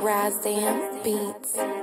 Razdam Beats.